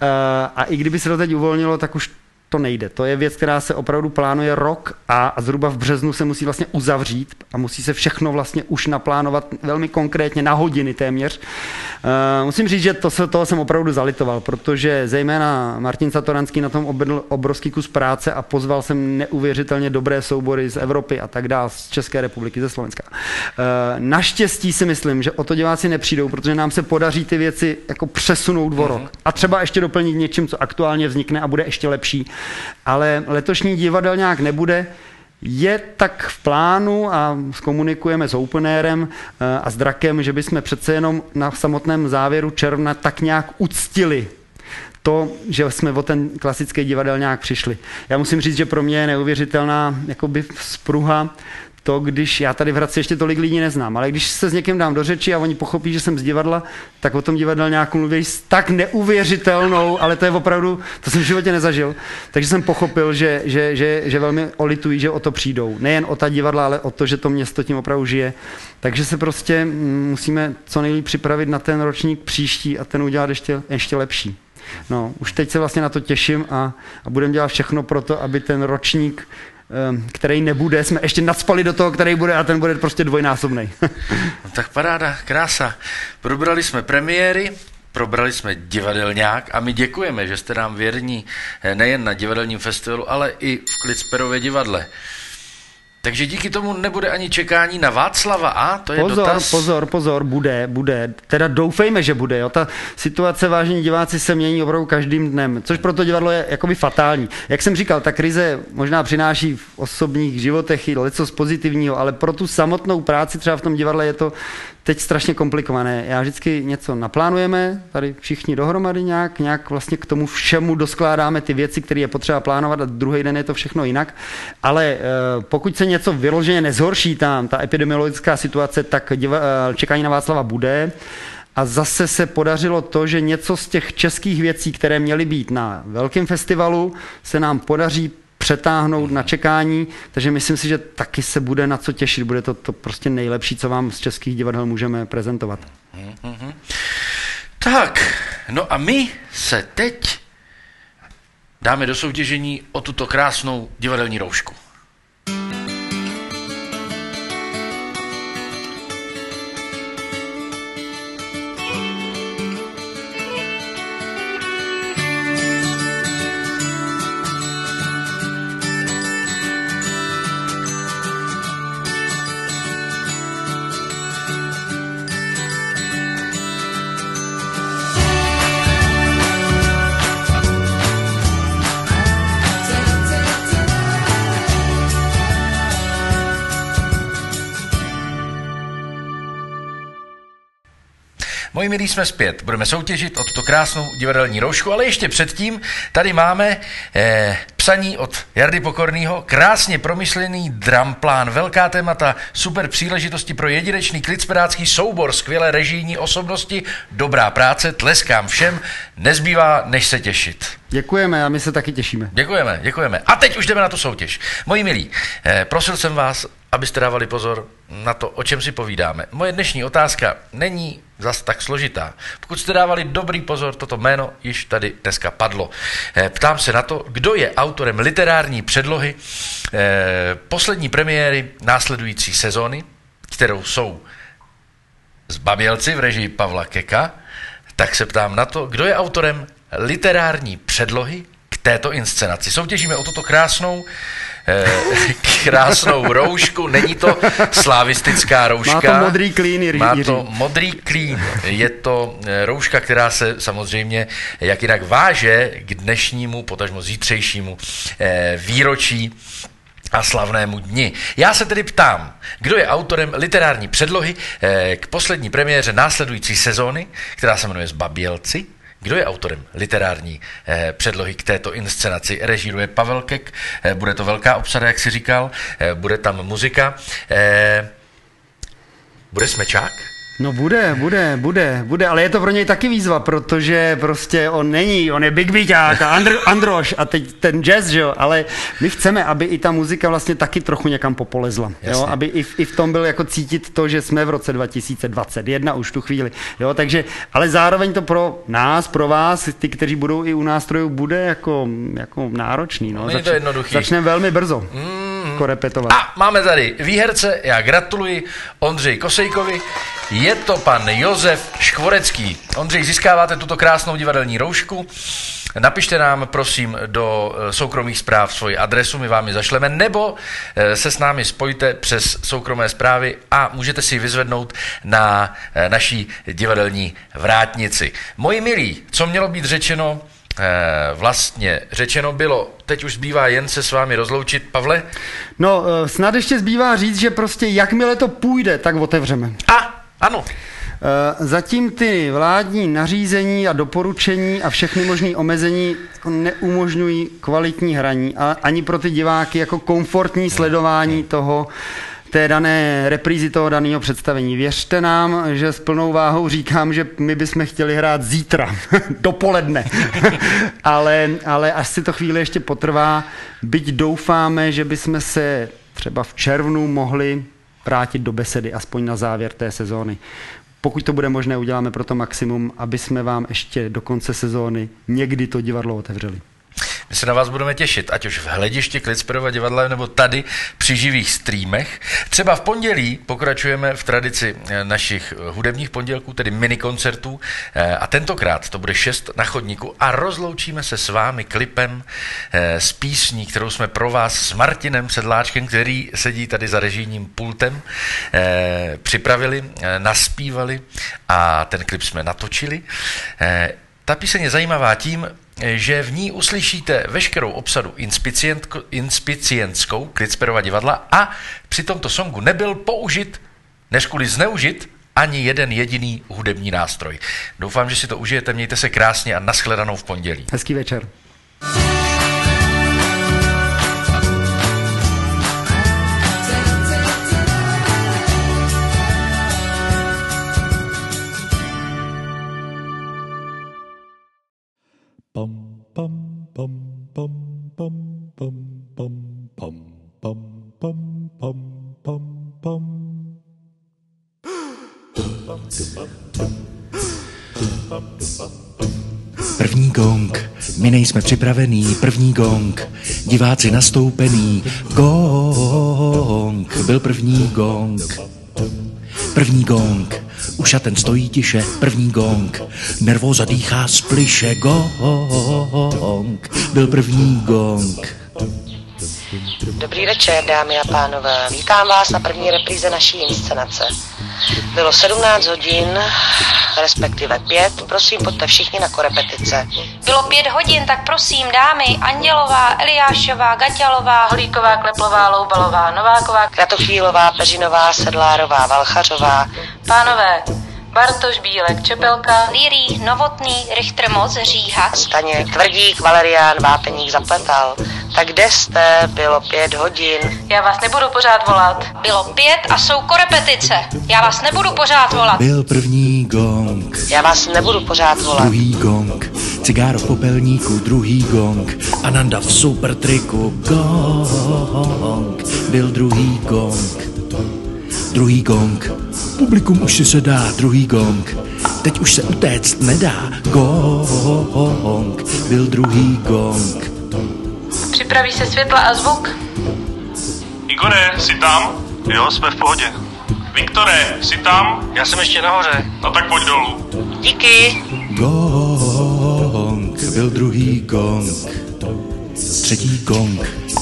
a i kdyby se to teď uvolnilo, tak už to nejde. To je věc, která se opravdu plánuje rok a, a zhruba v březnu se musí vlastně uzavřít a musí se všechno vlastně už naplánovat velmi konkrétně na hodiny téměř. Uh, musím říct, že to se, toho jsem opravdu zalitoval, protože zejména Martin Satoranský na tom obedl obrovský kus práce a pozval jsem neuvěřitelně dobré soubory z Evropy a tak dále, z České republiky, ze Slovenska. Uh, naštěstí si myslím, že o to diváci nepřijdou, protože nám se podaří ty věci jako přesunout o rok a třeba ještě doplnit něčím, co aktuálně vznikne a bude ještě lepší ale letošní divadelňák nebude, je tak v plánu a komunikujeme s Openairem eh, a s Drakem, že bychom přece jenom na samotném závěru června tak nějak uctili to, že jsme o ten klasický divadelňák přišli. Já musím říct, že pro mě je neuvěřitelná jakoby spruha to, když já tady v Hradci ještě tolik lidí neznám, ale když se s někým dám do řeči a oni pochopí, že jsem z divadla, tak o tom divadel nějakou mluví s tak neuvěřitelnou, ale to je opravdu, to jsem v životě nezažil. Takže jsem pochopil, že, že, že, že velmi olitují, že o to přijdou. Nejen o ta divadla, ale o to, že to město tím opravdu žije. Takže se prostě mm, musíme co nejlíp připravit na ten ročník příští a ten udělat ještě, ještě lepší. No, už teď se vlastně na to těším a, a budeme dělat všechno pro to, aby ten ročník který nebude, jsme ještě nadspali do toho, který bude a ten bude prostě dvojnásobný. no, tak paráda, krása. Probrali jsme premiéry, probrali jsme divadelňák a my děkujeme, že jste nám věrní eh, nejen na divadelním festivalu, ale i v Klicperově divadle. Takže díky tomu nebude ani čekání na Václava A, to je pozor, dotaz. Pozor, pozor, bude, bude. Teda doufejme, že bude. Jo. Ta situace, vážení diváci, se mění opravdu každým dnem, což pro to divadlo je jakoby fatální. Jak jsem říkal, ta krize možná přináší v osobních životech i něco z pozitivního, ale pro tu samotnou práci třeba v tom divadle je to teď strašně komplikované. Já vždycky něco naplánujeme, tady všichni dohromady nějak, nějak vlastně k tomu všemu doskládáme ty věci, které je potřeba plánovat a druhý den je to všechno jinak. Ale eh, pokud se něco vyloženě nezhorší tam, ta epidemiologická situace, tak eh, čekání na Václava bude. A zase se podařilo to, že něco z těch českých věcí, které měly být na velkém festivalu, se nám podaří přetáhnout na čekání, takže myslím si, že taky se bude na co těšit. Bude to, to prostě nejlepší, co vám z českých divadel můžeme prezentovat. Mm-hmm. Tak, no a my se teď dáme do soutěžení o tuto krásnou divadelní roušku. Moji milí, jsme zpět. Budeme soutěžit o tuto krásnou divadelní roušku, ale ještě předtím tady máme eh, psaní od Jardy Pokorného, krásně promyšlený dramplán, velká témata, super příležitosti pro jedinečný klicpedácký soubor, skvělé režijní osobnosti, dobrá práce, tleskám všem, nezbývá než se těšit. Děkujeme a my se taky těšíme. Děkujeme, děkujeme. A teď už jdeme na tu soutěž. Moji milí, eh, prosil jsem vás, abyste dávali pozor na to, o čem si povídáme. Moje dnešní otázka není zas tak složitá. Pokud jste dávali dobrý pozor, toto jméno již tady dneska padlo. Eh, ptám se na to, kdo je autorem literární předlohy eh, poslední premiéry následující sezóny, kterou jsou Zbabělci v režii Pavla Keka, tak se ptám na to, kdo je autorem literární předlohy k této inscenaci. Soutěžíme o tuto krásnou krásnou roušku. Není to slavistická rouška. Má to modrý klín, Jiří. Má to modrý klín. Je to eh, rouška, která se samozřejmě jak jinak váže k dnešnímu, potažmo zítřejšímu eh, výročí a slavnému dni. Já se tedy ptám, kdo je autorem literární předlohy k poslední premiéře následující sezóny, která se jmenuje Zbabělci, kdo je autorem literární eh, předlohy k této inscenaci? Režíruje Pavel Kek, eh, bude to velká obsada, jak si říkal, eh, bude tam muzika. Bude Smečák? No bude, bude, bude, bude, ale je to pro něj taky výzva, protože prostě on není, on je Big Beaták a Andr, Androš a teď ten jazz, že jo, ale my chceme, aby i ta muzika vlastně taky trochu někam popolezla, jo, aby i v, i v tom byl jako cítit to, že jsme v roce 2021 už tu chvíli, jo, takže, ale zároveň to pro nás, pro vás, ty, kteří budou i u nástrojů, bude jako, jako náročný, no. Není to jednoduchý. Začneme velmi brzo. Mm. repetovat. A máme tady výherce, já gratuluji Ondřej Kosejkovi, je to pan Josef Škvorecký. Ondřej, získáváte tuto krásnou divadelní roušku. Napište nám, prosím, do eh, soukromých zpráv svoji adresu, my vám ji zašleme, nebo eh, se s námi spojte přes soukromé zprávy a můžete si ji vyzvednout na eh, naší divadelní vrátnici. Moji milí, co mělo být řečeno, vlastně řečeno bylo, teď už zbývá jen se s vámi rozloučit. Pavle? No, snad ještě zbývá říct, že prostě jakmile to půjde, tak otevřeme. A ano. Eh, zatím ty vládní nařízení a doporučení a všechny možné omezení neumožňují kvalitní hraní a ani pro ty diváky jako komfortní sledování toho, té dané reprízy toho daného představení. Věřte nám, že s plnou váhou říkám, že my bychom chtěli hrát zítra, dopoledne. ale, ale až si to chvíli ještě potrvá, byť doufáme, že bychom se třeba v červnu mohli vrátit do besedy, aspoň na závěr té sezóny. Pokud to bude možné, uděláme pro to maximum, aby jsme vám ještě do konce sezóny někdy to divadlo otevřeli. My se na vás budeme těšit, ať už v hledišti Klicperova divadla, nebo tady při živých streamech. Třeba v pondělí pokračujeme v tradici eh, našich eh, hudebních pondělků, tedy minikoncertů. Eh, a tentokrát to bude šest na chodníku a rozloučíme se s vámi klipem s písní, kterou jsme pro vás s Martinem Sedláčkem, který sedí tady za režijním pultem, připravili, naspívali a ten klip jsme natočili. Ta píseň je zajímavá tím, že v ní uslyšíte veškerou obsadu inspicientskou Klitsperova divadla a při tomto songu nebyl použit, než kvůli zneužit, ani jeden jediný hudební nástroj. Doufám, že si to užijete, mějte se krásně a naschledanou v pondělí. Hezký večer. My nejsme připravený, první gong, diváci nastoupený, gong, byl první gong. První gong, už a ten stojí tiše, první gong, nervóza dýchá spliše, gong, byl první gong. Dobrý večer, dámy a pánové. Vítám vás na první repríze naší inscenace. Bylo 17 hodin, respektive 5. Prosím, pojďte všichni na korepetice. Bylo 5 hodin, tak prosím, dámy, Andělová, Eliášová, Gaťalová, Holíková, Kleplová, Loubalová, Nováková, Kratochvílová, Peřinová, Sedlárová, Valchařová. Pánové, Bartoš Bílek, Čepelka, Lírí, Novotný, Richter Moc, Říha, Staněk, Tvrdík, Valerián, Vápeník, Zapletal. Tak kde jste? Bylo pět hodin. Já vás nebudu pořád volat. Bylo pět a jsou korepetice. Já vás nebudu pořád volat. Byl první gong. Já vás nebudu pořád volat. Druhý gong. Cigáro v popelníku, druhý gong. Ananda v super triku, gong. Byl druhý gong. Druhý gong. Publikum už si se dá, druhý gong. Teď už se utéct nedá, gong. Byl druhý gong. Připraví se světla a zvuk. Igore, jsi tam? Jo, jsme v pohodě. Viktore, jsi tam? Já jsem ještě nahoře. No tak pojď dolů. Díky. Gong, byl druhý gong. Třetí gong.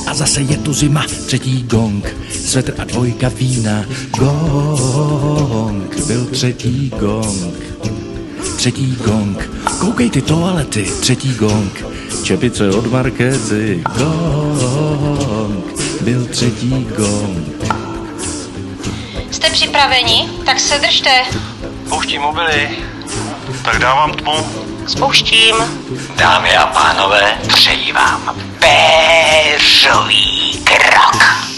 A zase je tu zima, třetí gong. Svetr a dvojka vína. Gong, byl třetí gong. Třetí gong. Koukej ty toalety, třetí gong. Čepice od markety. Gong, byl třetí gong. Jste připraveni? Tak se držte. Pouští mobily. Tak dávám tmu. Spouštím. Dámy a pánové, přeji vám péřový krok.